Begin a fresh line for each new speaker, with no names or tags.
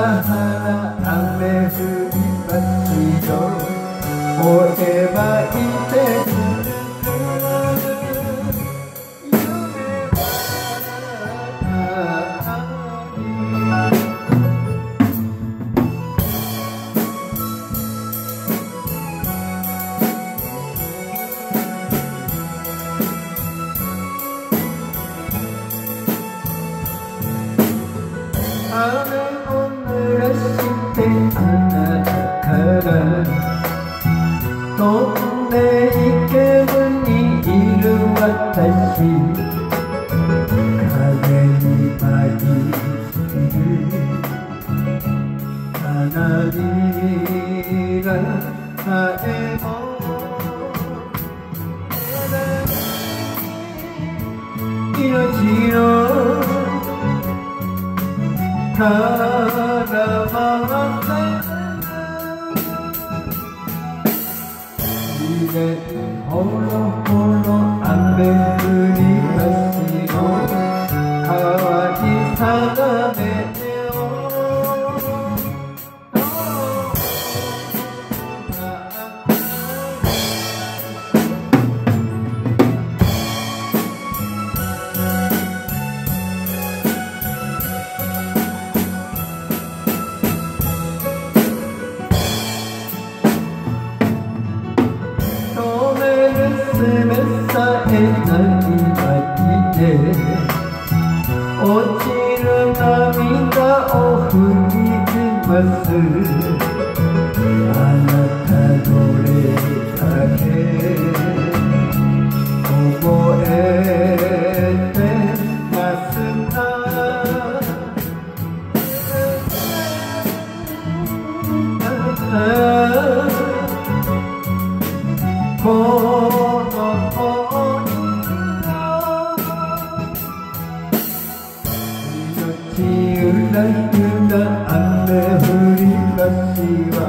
花雨降りますよ。燃え飛んでいけずにいる私風に舞い散る花びらさえも命の 사랑하다 이제 홀로 홀로 안돼. 冷さえない街で落ちる涙を振ります。雨降り出しは